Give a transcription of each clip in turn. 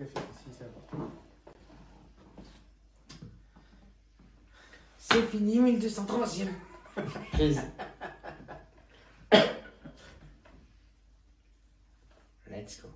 café aussi, c'est important. C'est fini, 1230e. Prise. Let's go.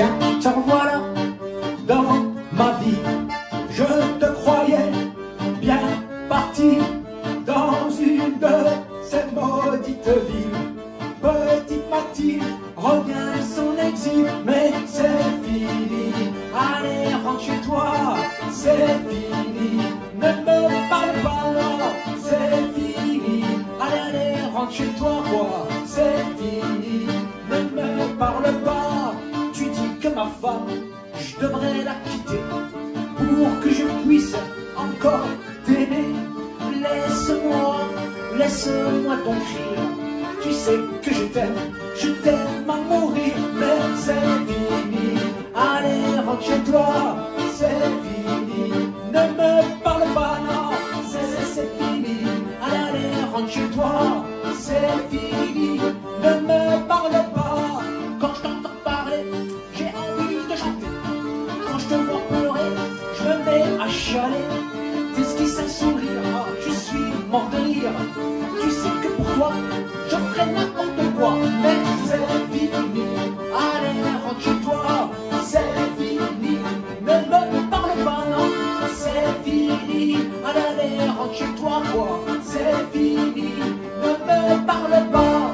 Tiens, te revoilà dans ma vie. Je te croyais bien parti dans une de ces maudites villes. Petite Mathilde revient son exil, mais c'est fini. Allez, rentre chez toi, c'est fini. Ne me parle pas, c'est fini. Allez, allez, rentre chez toi, ma femme, je devrais la quitter pour que je puisse encore t'aimer. Laisse-moi, laisse-moi ton rire. Tu sais que je t'aime, je t'aime à mourir, mais c'est fini. Allez, rentre chez toi, c'est fini. Ne me parle pas, non, c'est, c'est, c'est fini. Allez, allez, rentre chez toi, c'est fini. Ne me parle pas, quand je t'entends parler, Tu sais que pour toi, je ferai n'importe quoi, mais c'est fini. Allez, rentre chez toi, c'est fini. Ne me parle pas, non, c'est fini. Allez, rentre chez toi, quoi, c'est fini. Ne me parle pas.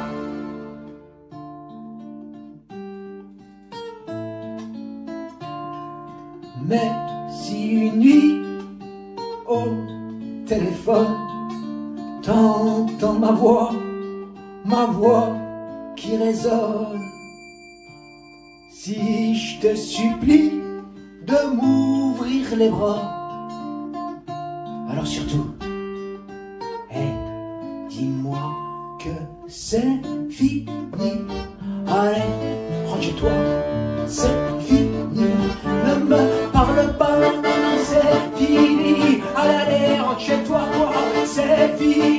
Mais si une nuit au téléphone t'entends ma voix, ma voix qui résonne, si je te supplie de m'ouvrir les bras, alors surtout, dis-moi que c'est fini. Allez, rentre chez toi, c'est fini. Ne me parle pas, non, non, c'est fini. Allez, allez, rentre chez toi, quoi, c'est fini.